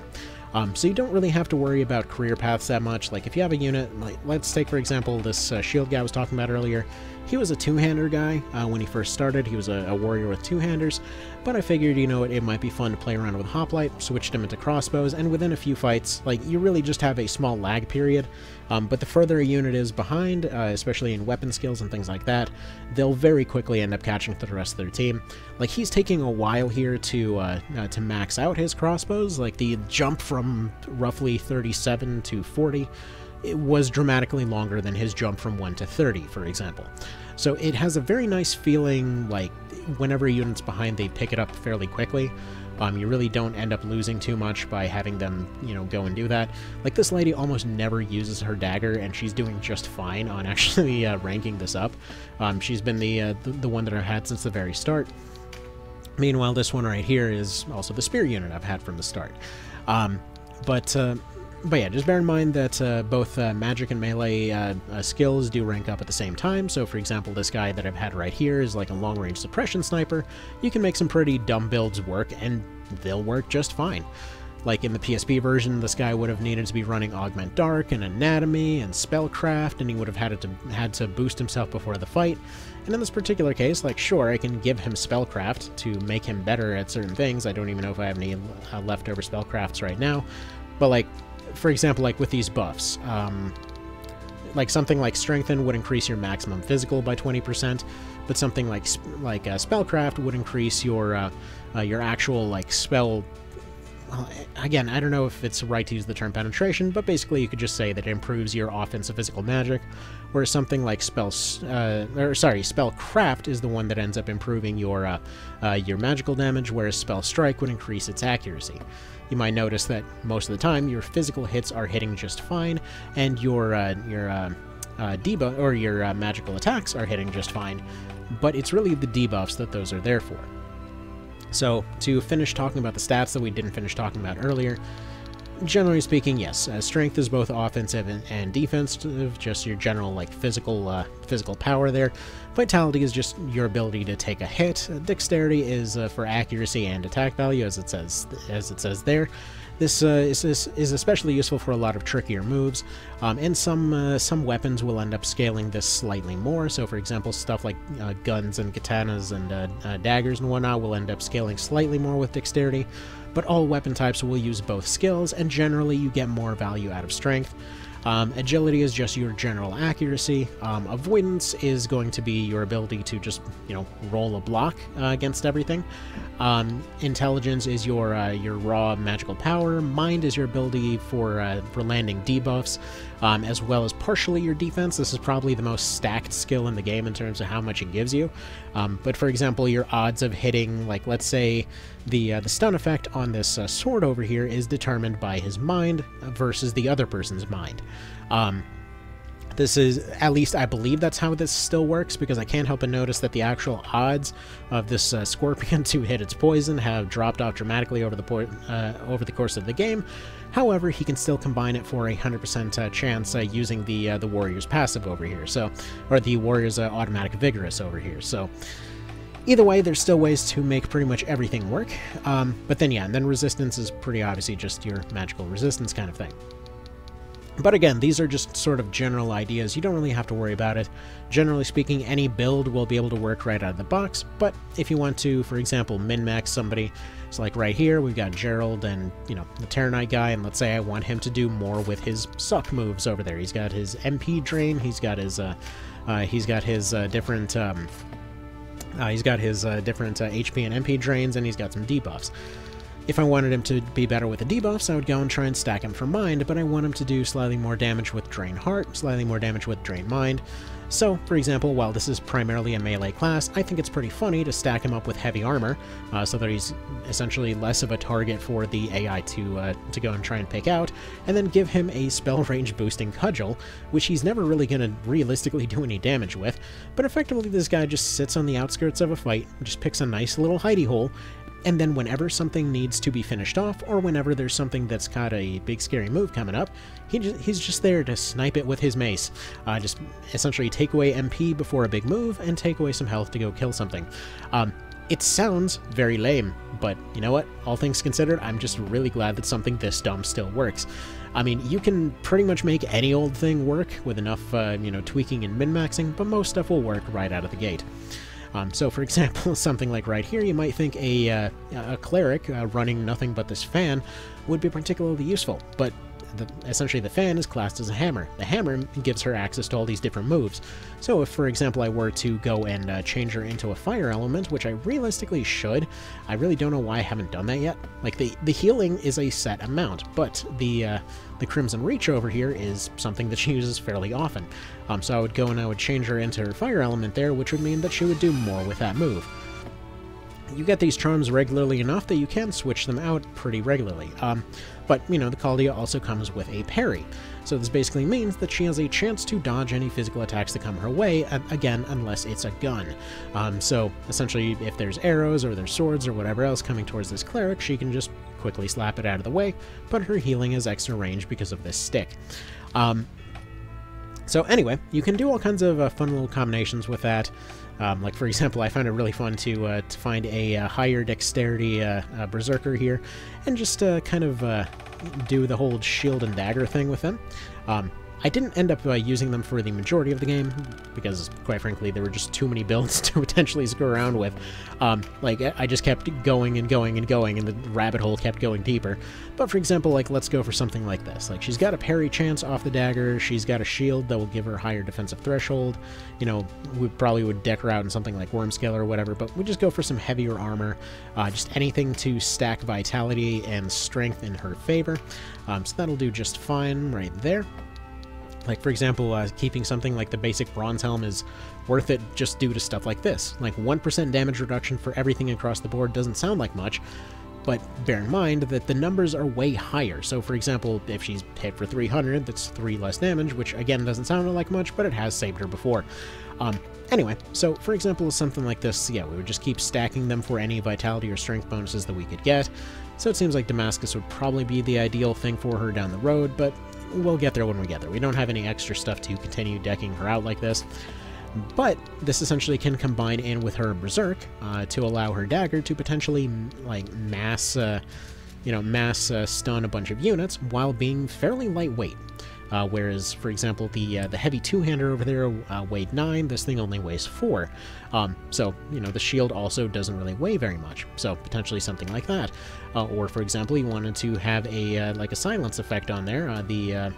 Um, so you don't really have to worry about career paths that much. Like if you have a unit, like let's take for example this uh, shield guy I was talking about earlier. He was a two-hander guy uh, when he first started. He was a, a warrior with two-handers, but I figured, you know, it, it might be fun to play around with hoplite, switched him into crossbows, and within a few fights, like, you really just have a small lag period. Um, but the further a unit is behind, uh, especially in weapon skills and things like that, they'll very quickly end up catching to the rest of their team. Like, he's taking a while here to, uh, uh, to max out his crossbows, like the jump from roughly 37 to 40 it was dramatically longer than his jump from 1 to 30, for example. So it has a very nice feeling, like, whenever a unit's behind, they pick it up fairly quickly. Um, you really don't end up losing too much by having them, you know, go and do that. Like, this lady almost never uses her dagger, and she's doing just fine on *laughs* actually uh, ranking this up. Um, she's been the, uh, the, the one that I've had since the very start. Meanwhile, this one right here is also the spear unit I've had from the start. Um, but uh, but yeah, just bear in mind that uh, both uh, magic and melee uh, uh, skills do rank up at the same time. So, for example, this guy that I've had right here is like a long-range suppression sniper. You can make some pretty dumb builds work, and they'll work just fine. Like in the PSP version, this guy would have needed to be running Augment Dark and Anatomy and Spellcraft, and he would have had to had to boost himself before the fight. And in this particular case, like, sure, I can give him Spellcraft to make him better at certain things. I don't even know if I have any uh, leftover Spellcrafts right now. But, like, for example, like with these buffs, um, like something like Strengthen would increase your maximum physical by 20%, but something like like uh, Spellcraft would increase your uh, uh, your actual like spell. again, I don't know if it's right to use the term penetration, but basically you could just say that it improves your offensive physical magic, whereas something like spell, uh, or sorry, Spellcraft is the one that ends up improving your uh, uh, your magical damage, whereas Spell Strike would increase its accuracy you might notice that most of the time your physical hits are hitting just fine, and your uh, your uh, uh, debuff or your uh, magical attacks are hitting just fine. But it's really the debuffs that those are there for. So to finish talking about the stats that we didn't finish talking about earlier, generally speaking, yes, uh, strength is both offensive and, and, defensive, just your general like physical uh, physical power there. Vitality is just your ability to take a hit. Uh, dexterity is uh, for accuracy and attack value, as it says as it says there. This uh, is, is, especially useful for a lot of trickier moves, um, and some some weapons will end up scaling this slightly more. So, for example, stuff like guns and katanas and daggers and whatnot will end up scaling slightly more with dexterity but all weapon types will use both skills, and generally you get more value out of strength. Um, agility is just your general accuracy. Um, avoidance is going to be your ability to just, you know, roll a block uh, against everything. Um, intelligence is your uh, your raw magical power. Mind is your ability for uh, for landing debuffs, um, as well as partially your defense. This is probably the most stacked skill in the game in terms of how much it gives you. Um, but for example, your odds of hitting, like let's say, the uh, the stun effect on this uh, sword over here is determined by his mind versus the other person's mind. Um, this is, at least I believe that's how this still works, because I can't help but notice that the actual odds of this uh, *laughs* scorpion to hit its poison have dropped off dramatically over the uh, over the course of the game. However, he can still combine it for a 100% uh, chance uh, using the uh, the warrior's passive over here, so or the warrior's automatic vigorous over here. So Either way, there's still ways to make pretty much everything work. Um, but then, yeah, and then resistance is pretty obviously just your magical resistance kind of thing. But again, these are just sort of general ideas. You don't really have to worry about it. Generally speaking, any build will be able to work right out of the box, but if you want to, for example, min-max somebody, it's like right here, we've got Gerald and, you know, the Terror Knight guy, and let's say I want him to do more with his suck moves over there. He's got his MP drain, he's got his, uh, uh, he's got his uh, different, um, uh, he's got his uh, different HP uh, and MP drains, and he's got some debuffs. If I wanted him to be better with the debuffs, I would go and try and stack him for Mind, but I want him to do slightly more damage with Drain Heart, slightly more damage with Drain Mind. So, for example, while this is primarily a melee class, I think it's pretty funny to stack him up with heavy armor, uh, so that he's essentially less of a target for the AI to, uh, to go and try and pick out, and then give him a spell *laughs* range boosting Cudgel, which he's never really going to realistically do any damage with, but effectively this guy just sits on the outskirts of a fight, just picks a nice little hidey hole, and then whenever something needs to be finished off, or whenever there's something that's got a big scary move coming up, he just, he's just there to snipe it with his mace. Uh, just essentially take away MP before a big move, and take away some health to go kill something. Um, It sounds very lame, but you know what? All things considered, I'm just really glad that something this dumb still works. I mean, you can pretty much make any old thing work with enough, uh, you know, tweaking and min-maxing, but most stuff will work right out of the gate. Um, so, for *laughs* example, something like right here, you might think a, uh, a cleric uh, running nothing but this fan would be particularly useful, but the, essentially the fan is classed as a hammer. The hammer gives her access to all these different moves. So if, for example, I were to go and uh, change her into a fire element, which I realistically should, I really don't know why I haven't done that yet. Like, the, the healing is a set amount, but the, uh, the Crimson Reach over here is something that she *laughs* uses fairly often. Um, so I would go and I would change her into her fire element there, which would mean that she would do more with that move you get these charms regularly enough that you can switch them out pretty regularly. Um, but, you know, the Caldia also comes with a parry. So this basically means that she has a chance to dodge any physical attacks that come her way, again, unless it's a gun. Um, so, essentially, if there's arrows or there's swords or whatever else coming towards this cleric, she can just quickly slap it out of the way, but her healing is extra range because of this stick. Um, so anyway, you can do all kinds of uh, fun little combinations with that. Um, like for example, I found it really fun to uh, to find a uh, higher dexterity uh, uh, berserker here, and just uh, kind of do the whole shield and dagger thing with them. Um, I didn't end up uh, using them for the majority of the game, because, quite frankly, there were just too many builds *laughs* to potentially screw around with. Um, like, I just kept going and going and going, and the rabbit hole kept going deeper. But, for example, like, let's go for something like this. Like, she's got a parry chance off the dagger, she's got a shield that will give her higher defensive threshold. You know, we probably would deck her out in something like Wormscale or whatever, but we just go for some heavier armor, uh, just anything to stack vitality and strength in her favor. Um, so that'll do just fine right there. Like, for example, uh, keeping something like the basic Bronze Helm is worth it just due to stuff like this. Like, 1% damage reduction for everything across the board doesn't sound like much, but bear in mind that the numbers are way higher. So, for example, if she's hit for 300, that's 3 less damage, which again doesn't sound like much, but it has saved her before. Um, anyway, so for example, something like this, yeah, we would just keep stacking them for any vitality or strength bonuses that we could get. So it seems like Damascus would probably be the ideal thing for her down the road, but we'll get there when we get there. We don't have any extra stuff to continue decking her out like this. But this essentially can combine in with her Berserk uh, to allow her dagger to potentially like mass, uh, you know, mass uh, stun a bunch of units while being fairly lightweight. Uh, whereas, for example, the uh, the heavy two-hander over there uh, weighed 9, this thing only weighs 4. Um, so, you know, the shield also doesn't really weigh very much, so potentially something like that. Uh, or, for example, you wanted to have a uh, like a silence effect on there, uh, the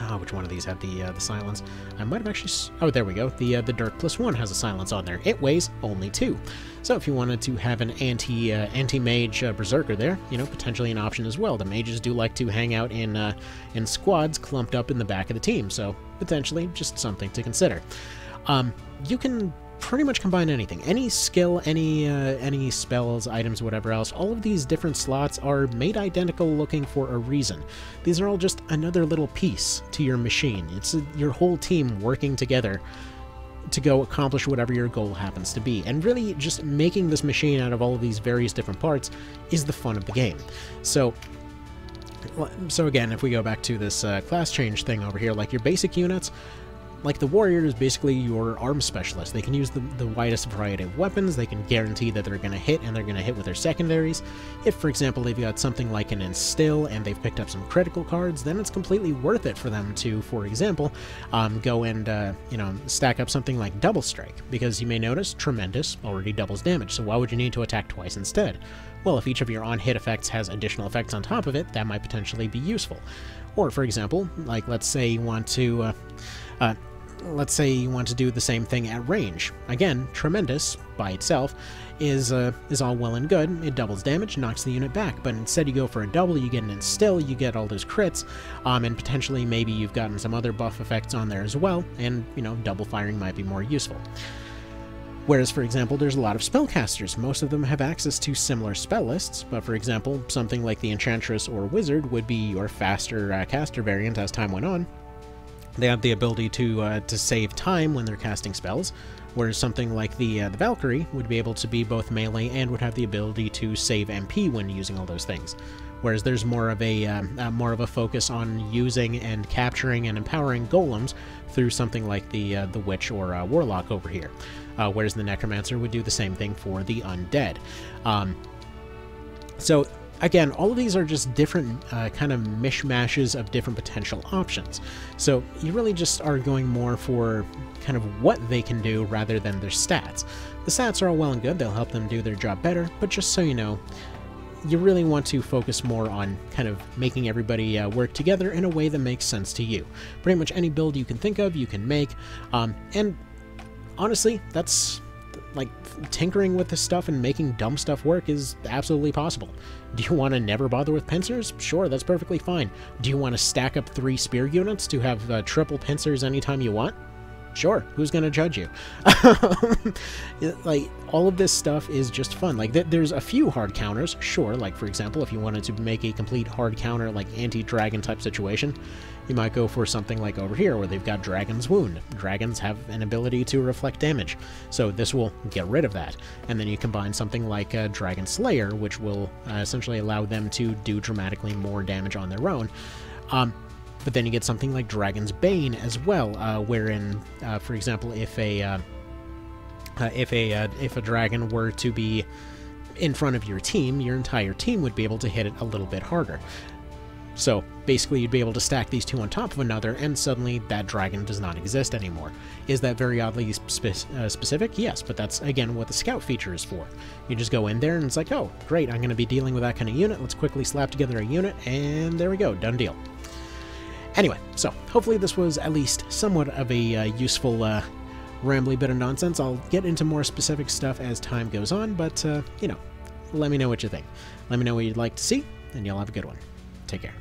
Oh, which one of these had the uh, the silence? I might have actually... Oh, there we go. The uh, the Dirk plus one has a silence on there. It weighs only two. So if you wanted to have an anti uh, anti mage uh, berserker there, you know, potentially an option as well. The mages do like to hang out in uh, in squads clumped up in the back of the team, so potentially just something to consider. Um, you can pretty much combine anything. Any skill, any uh, any spells, items, whatever else, all of these different slots are made identical looking for a reason. These are all just another little piece to your machine. It's a, your whole team working together to go accomplish whatever your goal happens to be. And really, just making this machine out of all of these various different parts is the fun of the game. So so again, if we go back to this uh, class change thing over here, like your basic units, like the warrior is basically your arm specialist. They can use the, the widest variety of weapons, they can guarantee that they're going to hit and they're going to hit with their secondaries. If, for example, they've got something like an Instill and they've picked up some critical cards, then it's completely worth it for them to, for example, um, go and, uh, you know, stack up something like Double Strike, because you may notice Tremendous already doubles damage, so why would you need to attack twice instead? Well, if each of your on-hit effects has additional effects on top of it, that might potentially be useful. Or, for example, like let's say you want to... Uh, uh, let's say you want to do the same thing at range. Again, Tremendous, by itself, is uh, is all well and good. It doubles damage, knocks the unit back, but instead you go for a double, you get an Instill, you get all those crits, um, and potentially maybe you've gotten some other buff effects on there as well, and, you know, double firing might be more useful. Whereas, for example, there's a lot of spellcasters. Most of them have access to similar spell lists, but for example, something like the Enchantress or Wizard would be your faster uh, caster variant as time went on, they have the ability to uh, to save time when they're casting spells, whereas something like the uh, the Valkyrie would be able to be both melee and would have the ability to save MP when using all those things. whereas there's more of a um, uh, more of a focus on using and capturing and empowering golems through something like the uh, the witch or uh, warlock over here, uh, whereas the necromancer would do the same thing for the undead. Um, so again, all of these are just different uh, kind of mishmashes of different potential options. So you really just are going more for kind of what they can do rather than their stats. The stats are all well and good, they'll help them do their job better, but just so you know, you really want to focus more on kind of making everybody uh, work together in a way that makes sense to you. Pretty much any build you can think of, you can make, um, and honestly, that's like tinkering with this stuff and making dumb stuff work is absolutely possible. Do you want to never bother with pincers? Sure, that's perfectly fine. Do you want to stack up three spear units to have uh, triple pincers anytime you want? Sure, who's going to judge you? *laughs* like, all of this stuff is just fun. Like, th there's a few hard counters, sure. Like, for example, if you wanted to make a complete hard counter, like anti-dragon type situation, you might go for something like over here, where they've got Dragon's Wound. Dragons have an ability to reflect damage, so this will get rid of that. And then you combine something like uh, Dragon Slayer, which will uh, essentially allow them to do dramatically more damage on their own. Um, but then you get something like Dragon's Bane as well, uh, wherein, uh, for example, if a uh, uh if a uh, if a dragon were to be in front of your team, your entire team would be able to hit it a little bit harder. So basically, you'd be able to stack these two on top of another, and suddenly that dragon does not exist anymore. Is that very oddly spe uh, specific? Yes, but that's again what the scout feature is for. You just go in there, and it's like, oh, great, I'm going to be dealing with that kind of unit. Let's quickly slap together a unit, and there we go, done deal. Anyway, so hopefully this was at least somewhat of a uh, useful uh, rambly bit of nonsense. I'll get into more specific stuff as time goes on, but, uh, you know, let me know what you think. Let me know what you'd like to see, and you'll have a good one. Take care.